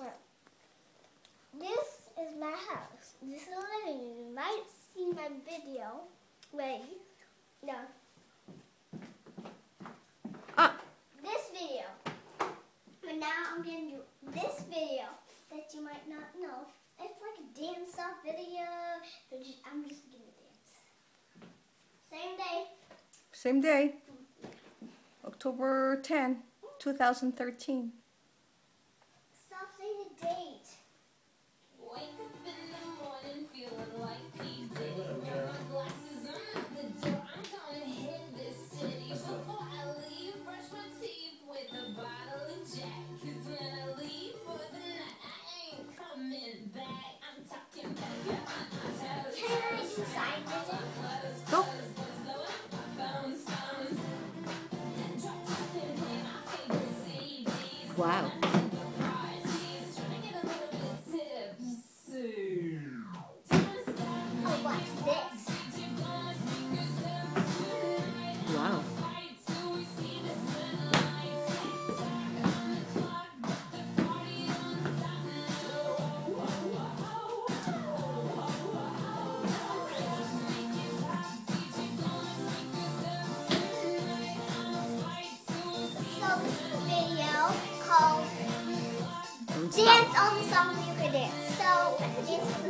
Well, this is my house. This is the living room. You might see my video. Wait. No. Ah. This video. But now I'm going to do this video that you might not know. It's like a dance off video. But ju- I'm just going to dance. Same day. Same day, October 10, 2013. CDs. Wow. Dance all the songs you could dance. So dance